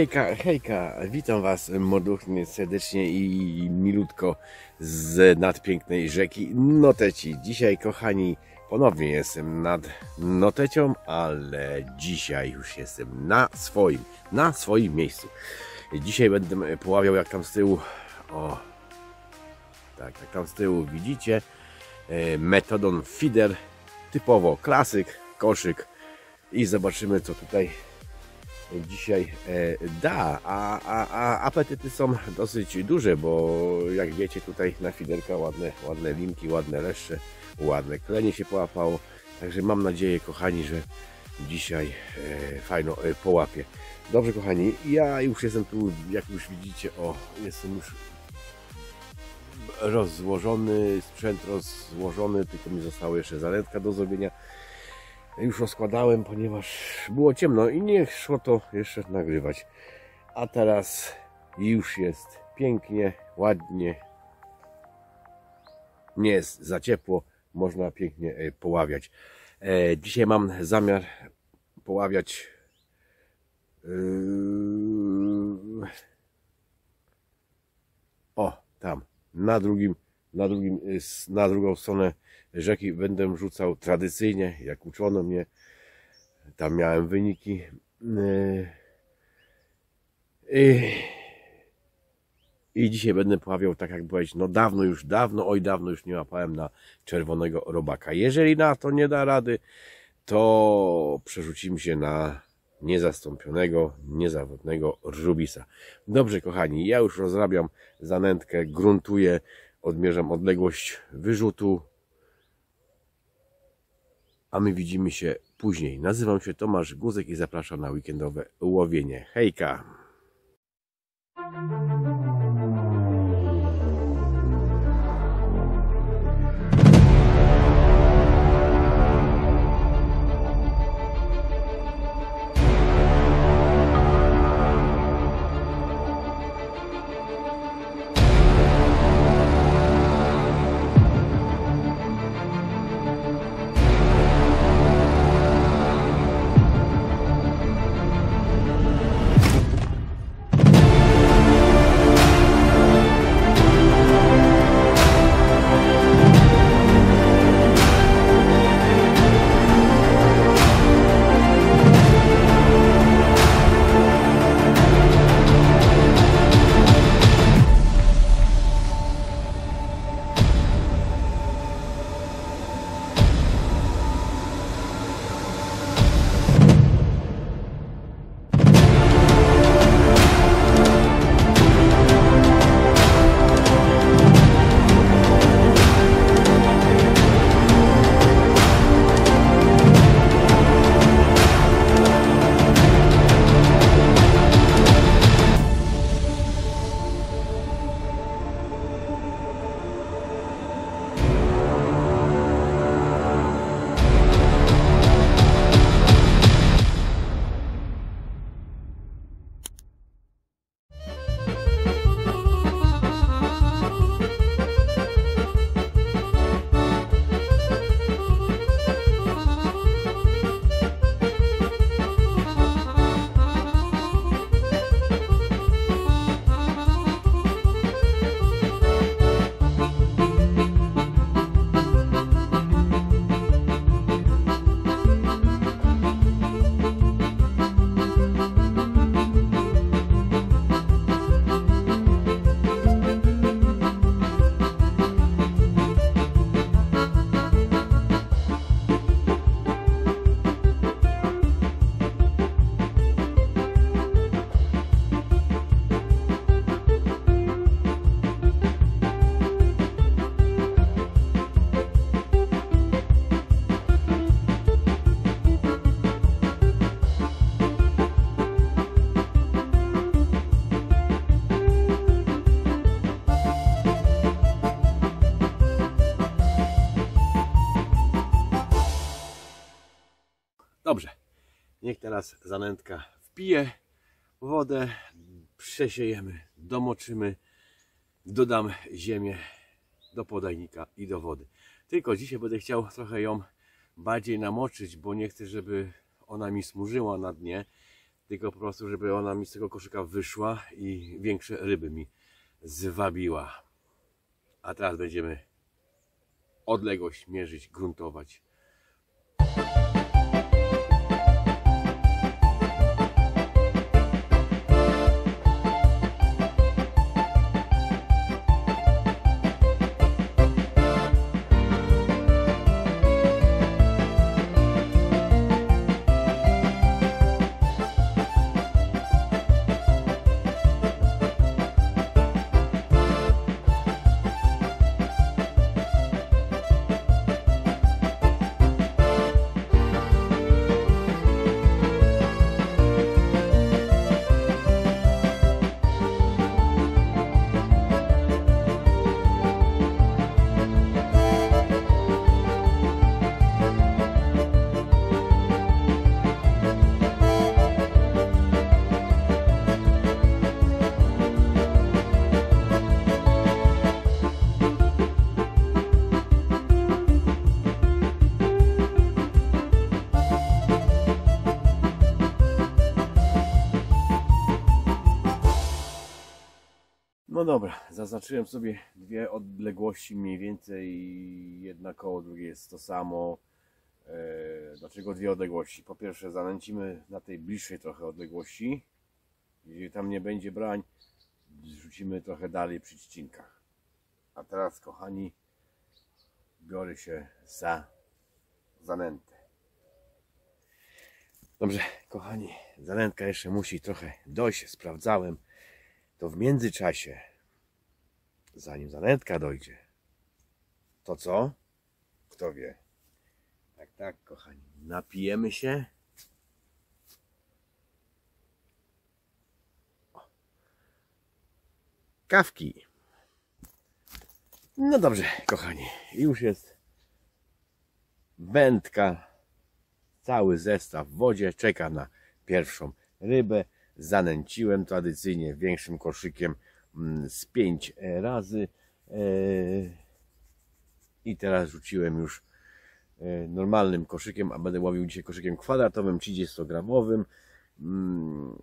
Hejka, hejka, witam Was moduchnie serdecznie i milutko z nadpięknej rzeki Noteci. Dzisiaj kochani, ponownie jestem nad Notecią, ale dzisiaj już jestem na swoim, na swoim miejscu. Dzisiaj będę poławiał jak tam z tyłu, o, tak, jak tam z tyłu widzicie, e, metodon feeder, typowo klasyk, koszyk i zobaczymy co tutaj dzisiaj e, da, a, a, a apetyty są dosyć duże, bo jak wiecie tutaj na fiderka ładne, ładne linki, ładne leszcze, ładne klenie się połapało, także mam nadzieję kochani, że dzisiaj e, fajno e, połapię. Dobrze kochani, ja już jestem tu, jak już widzicie, o, jestem już rozłożony, sprzęt rozłożony, tylko mi została jeszcze zanętka do zrobienia już rozkładałem, ponieważ było ciemno i nie szło to jeszcze nagrywać. A teraz już jest pięknie, ładnie. Nie jest za ciepło, można pięknie e, poławiać. E, dzisiaj mam zamiar poławiać yy, o, tam, na drugim, na drugim, y, na drugą stronę rzeki będę rzucał tradycyjnie, jak uczono mnie. Tam miałem wyniki. Y, I, i dzisiaj będę poławiał tak jak powiedzieć, no dawno już, dawno, oj dawno już nie łapałem na czerwonego robaka. Jeżeli na to nie da rady, to przerzucimy się na niezastąpionego, niezawodnego Rubisa. Dobrze kochani, ja już rozrabiam zanętkę, gruntuję, odmierzam odległość wyrzutu, a my widzimy się później. Nazywam się Tomasz Guzek i zapraszam na weekendowe łowienie. Hejka! Niech teraz zanętka wpije wodę, przesiejemy, domoczymy, dodam ziemię do podajnika i do wody. Tylko dzisiaj będę chciał trochę ją bardziej namoczyć, bo nie chcę, żeby ona mi smurzyła na dnie. tylko po prostu, żeby ona mi z tego koszyka wyszła i większe ryby mi zwabiła. A teraz będziemy odległość mierzyć, gruntować. No dobra, zaznaczyłem sobie dwie odległości mniej więcej, jedna koło, drugie jest to samo. E, Dlaczego dwie odległości? Po pierwsze zanęcimy na tej bliższej trochę odległości. Jeżeli tam nie będzie brań, rzucimy trochę dalej przy trzcinkach. A teraz kochani, biorę się za zanętę. Dobrze, kochani, zanętka jeszcze musi trochę dojść, sprawdzałem to w międzyczasie, zanim zanętka dojdzie, to co? Kto wie? Tak, tak, kochani, napijemy się. Kawki. No dobrze, kochani, już jest wędka, cały zestaw w wodzie, czeka na pierwszą rybę zanęciłem tradycyjnie większym koszykiem z 5 razy e, i teraz rzuciłem już e, normalnym koszykiem, a będę łowił dzisiaj koszykiem kwadratowym 30-gramowym mm,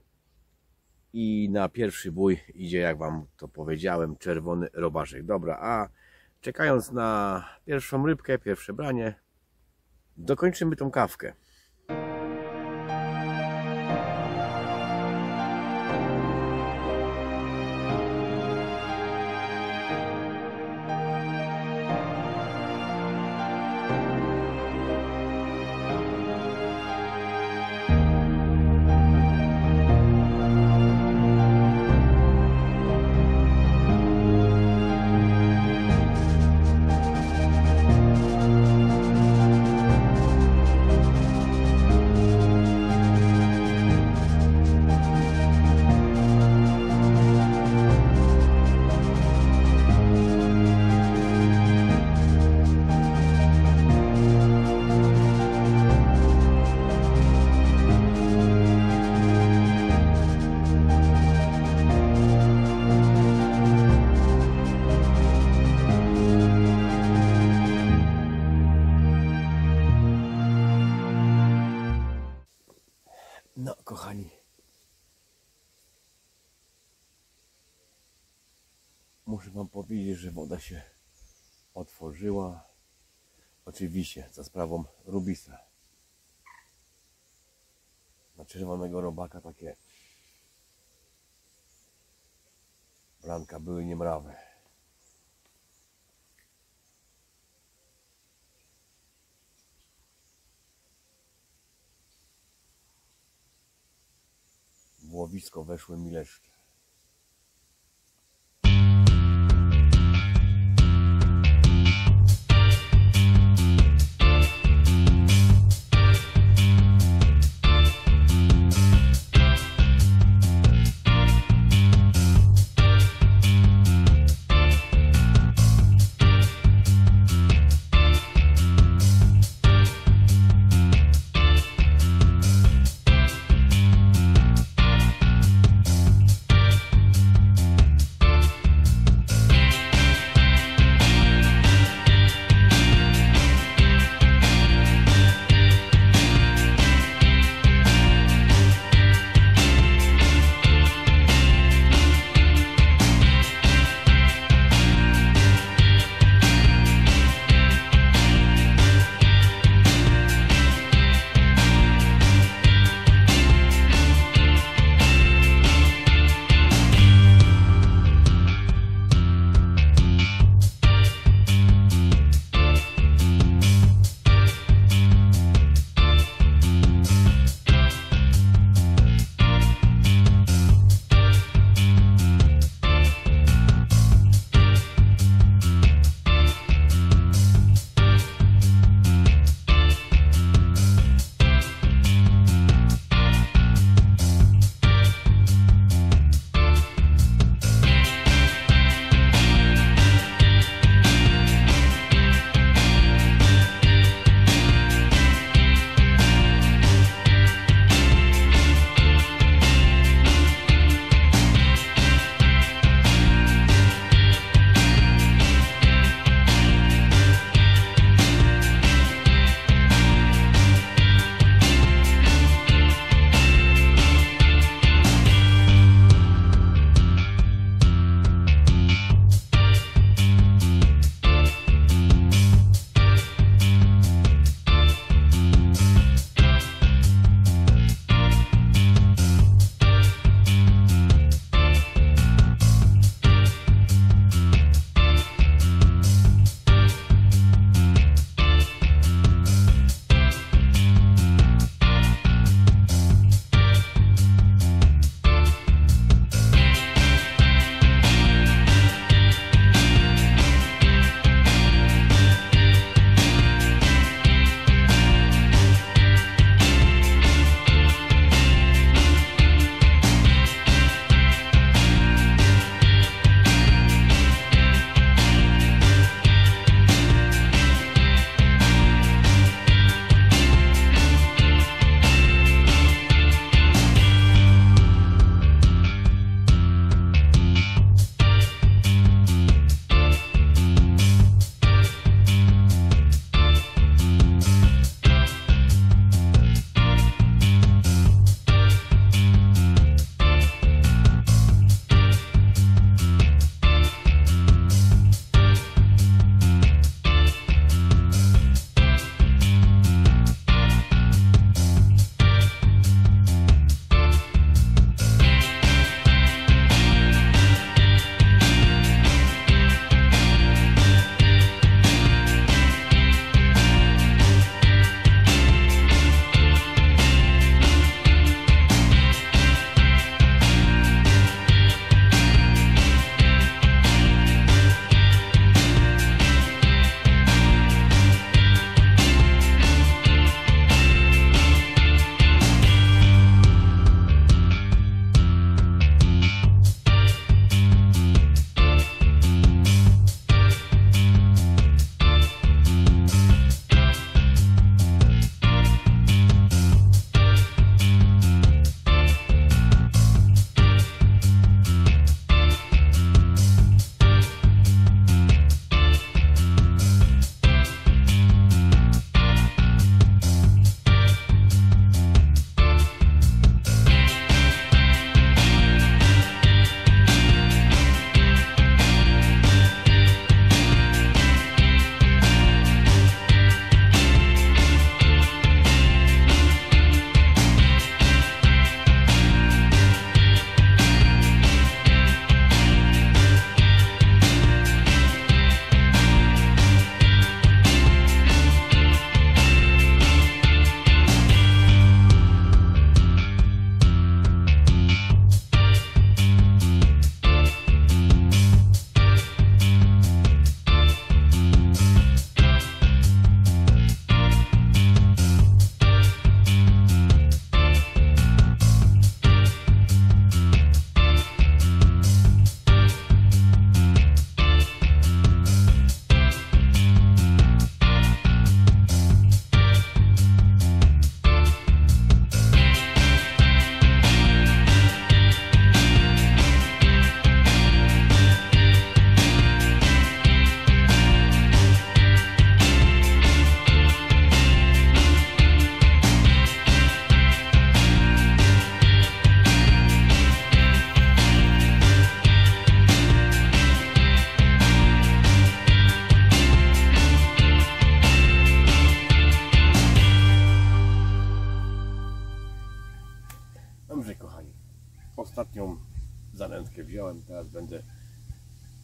i na pierwszy bój idzie, jak Wam to powiedziałem, czerwony robaczek. Dobra, a czekając na pierwszą rybkę, pierwsze branie, dokończymy tą kawkę. Wam powiedzieć, że woda się otworzyła. Oczywiście za sprawą Rubisa. Na czerwonego robaka takie blanka były niemrawe. W łowisko weszły mi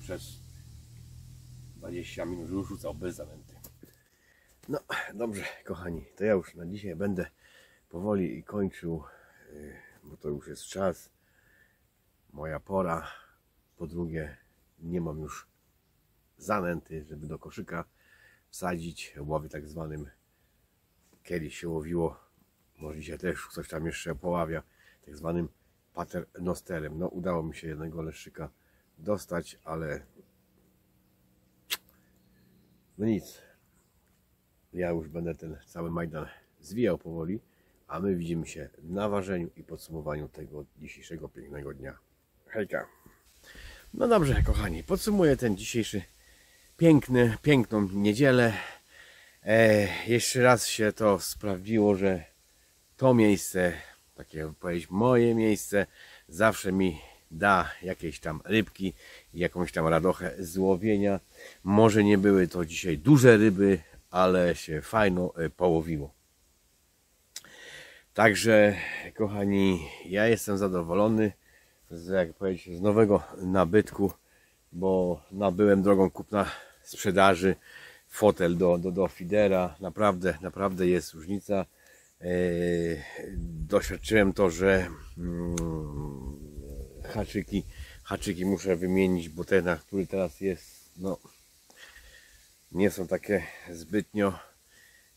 przez 20 minut już rzucał bez zanęty. No dobrze, kochani, to ja już na dzisiaj będę powoli kończył, yy, bo to już jest czas, moja pora. Po drugie, nie mam już zanęty, żeby do koszyka wsadzić. Łowię tak zwanym, kiedyś się łowiło, może dzisiaj też ktoś tam jeszcze poławia, tak zwanym paternosterem. No udało mi się jednego leszczyka dostać, ale no nic. Ja już będę ten cały Majdan zwijał powoli, a my widzimy się na ważeniu i podsumowaniu tego dzisiejszego pięknego dnia. Hejka. No dobrze, kochani, podsumuję ten dzisiejszy piękny, piękną niedzielę. E, jeszcze raz się to sprawdziło, że to miejsce, takie powiedzieć moje miejsce, zawsze mi da jakieś tam rybki, jakąś tam radochę z łowienia. Może nie były to dzisiaj duże ryby, ale się fajno e, połowiło. Także, kochani, ja jestem zadowolony z, jak powiedzieć, z nowego nabytku, bo nabyłem drogą kupna sprzedaży fotel do, do, do Fidera. Naprawdę, naprawdę jest różnica. E, doświadczyłem to, że mm, haczyki, haczyki muszę wymienić, bo ten, na który teraz jest, no nie są takie zbytnio.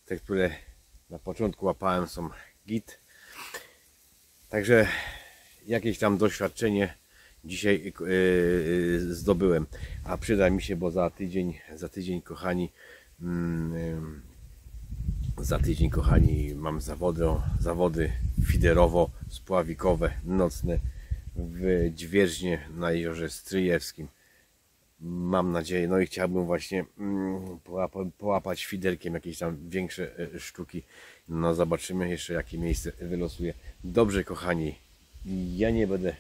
Te, które na początku łapałem są git. Także jakieś tam doświadczenie dzisiaj yy, zdobyłem, a przyda mi się, bo za tydzień, za tydzień kochani, yy, za tydzień kochani mam zawody, zawody fiderowo spławikowe nocne w Dźwierźnie na jeziorze Stryjewskim. Mam nadzieję, no i chciałbym właśnie mm, połapać, fiderkiem jakieś tam większe e, sztuki. No zobaczymy jeszcze jakie miejsce wylosuje. Dobrze kochani, ja nie będę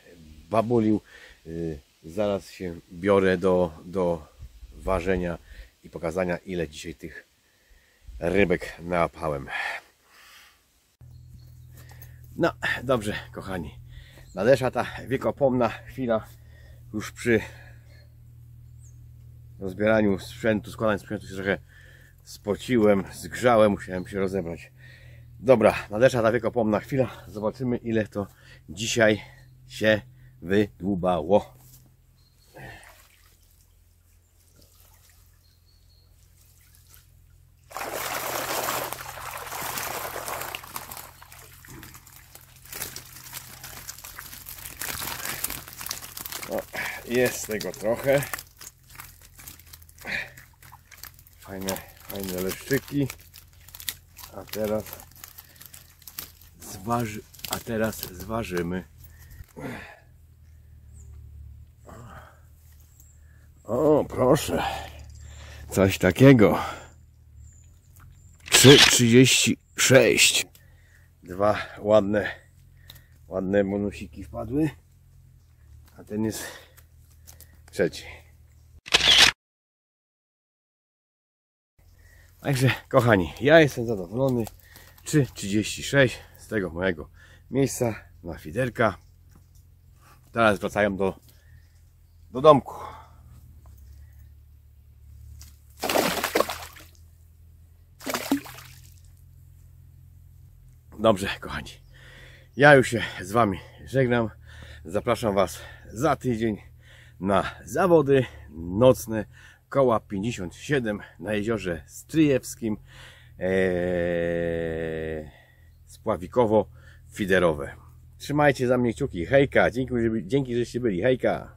babulił. Y, zaraz się biorę do, do ważenia i pokazania ile dzisiaj tych rybek nałapałem. No dobrze kochani. Nadeszła ta wiekopomna chwila już przy rozbieraniu sprzętu, składaniu sprzętu się trochę spociłem, zgrzałem, musiałem się rozebrać. Dobra, nadeszła ta wiekopomna chwila. Zobaczymy ile to dzisiaj się wydłubało. No, jest tego trochę. Fajne, fajne leszczyki. A teraz zważy, a teraz zważymy. O, proszę. Coś takiego. 3,36. Dwa ładne, ładne bonusiki wpadły. A ten jest trzeci. Także, kochani, ja jestem zadowolony. 3,36 z tego mojego miejsca na fiderka. Teraz wracają do, do domku. Dobrze, kochani. Ja już się z Wami żegnam. Zapraszam Was za tydzień na zawody nocne koła 57 na jeziorze Stryjewskim eee, spławikowo-fiderowe. Trzymajcie za mnie kciuki. Hejka! Dzięki, dzięki żeście byli. Hejka!